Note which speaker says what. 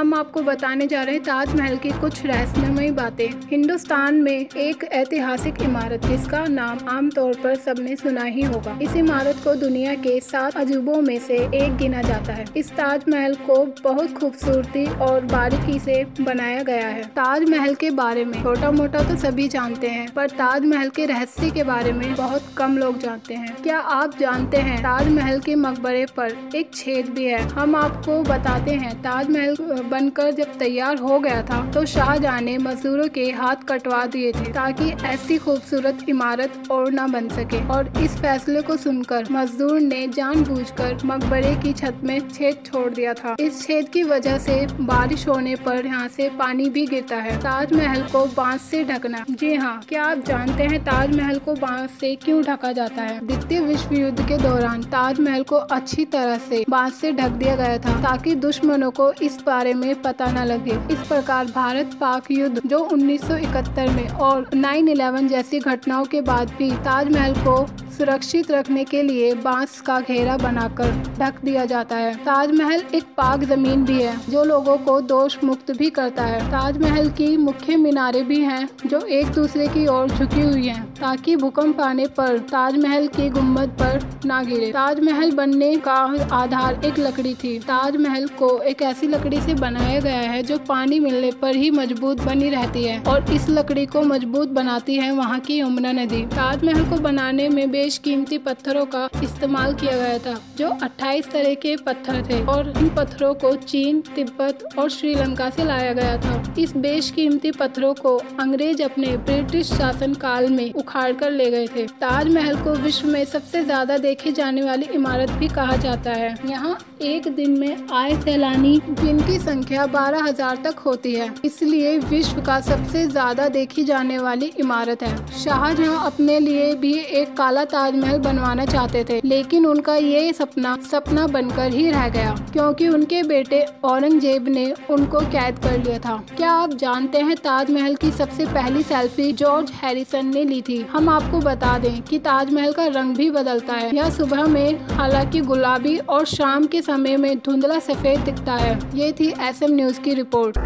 Speaker 1: हम आपको बताने जा रहे हैं ताजमहल की कुछ रहस्यमयी बातें। हिंदुस्तान में एक ऐतिहासिक इमारत, जिसका नाम आमतौर पर सबने सुना ही होगा। इस इमारत को दुनिया के सात अजूबों में से एक गिना जाता है। इस ताजमहल को बहुत खूबसूरती और बारीकी से बनाया गया है। ताजमहल के बारे में छोटा मोटा तो सभी जानते हैं, पर ताजमहल के रहस्य के बारे में बहुत कम लोग जानते हैं। क्या आप जानते हैं ताजमहल के मकबरे पर एक छेद भी है? हम आपको बताते हैं ताजमहल बनकर जब तैयार हो गया था तो शाहजहां ने मजदूरों के हाथ कटवा दिए थे ताकि ऐसी खूबसूरत इमारत और न बन सके। और इस फैसले को सुनकर मजदूर ने जानबूझकर मकबरे की छत में छेद छोड़ दिया था। इस छेद की वजह से बारिश होने पर यहाँ से पानी भी गिरता है। ताजमहल को बाँस से ढकना। जी हाँ क्या आप जानते हैं ताजमहल को बाँस से क्यों ढका जाता है? द्वितीय विश्व युद्ध के दौरान ताजमहल को अच्छी तरह से बाँस से ढक दिया गया था ताकि दुश्मनों को इस बारे में पता न लगे। इस प्रकार भारत पाक युद्ध, जो 1971 में और 9/11 जैसी घटनाओं के बाद भी ताजमहल को सुरक्षित रखने के लिए बाँस का घेरा बनाकर ढक दिया जाता है। ताजमहल एक पाक ज़मीन भी है, जो लोगों को दोष मुक्त भी करता है। ताजमहल की मुख्य मीनारें भी हैं, जो एक दूसरे की ओर झुकी हुई हैं, ताकि भूकंप आने पर ताजमहल की गुंबद पर ना गिरे। ताजमहल बनने का आधार एक लकड़ी थी। ताजमहल को एक ऐसी लकड़ी से बनाया गया है, जो पानी मिलने पर ही मज़बूत बनी रहती है और इस लकड़ी को मज़बूत बनाती है वहाँ की यमुना नदी। ताजमहल को बनाने में बेशकीमती पत्थरों का इस्तेमाल किया गया था, जो 28 तरह के पत्थर थे और इन पत्थरों को चीन, तिब्बत और श्रीलंका से लाया गया था। इस बेशकीमती पत्थरों को अंग्रेज़ अपने ब्रिटिश शासन काल में उखाड़ कर ले गए थे। ताजमहल को विश्व में सबसे ज़्यादा देखी जाने वाली इमारत भी कहा जाता है। यहाँ एक दिन में आए सैलानी जिनकी संख्या 12,000 तक होती है। इसलिए विश्व का सबसे ज़्यादा देखी जाने वाली इमारत है। शाहजहां अपने लिए भी एक काला ताजमहल बनवाना चाहते थे लेकिन उनका ये सपना सपना बनकर ही रह गया क्योंकि उनके बेटे औरंगज़ेब ने उनको कैद कर लिया था। क्या आप जानते हैं ताजमहल की सबसे पहली सेल्फी जॉर्ज हैरिसन ने ली थी? हम आपको बता दें कि ताजमहल का रंग भी बदलता है। यह सुबह में हालाँकि गुलाबी और शाम के समय में धुंधला सफ़ेद दिखता है। ये थी एसएम न्यूज़ की रिपोर्ट।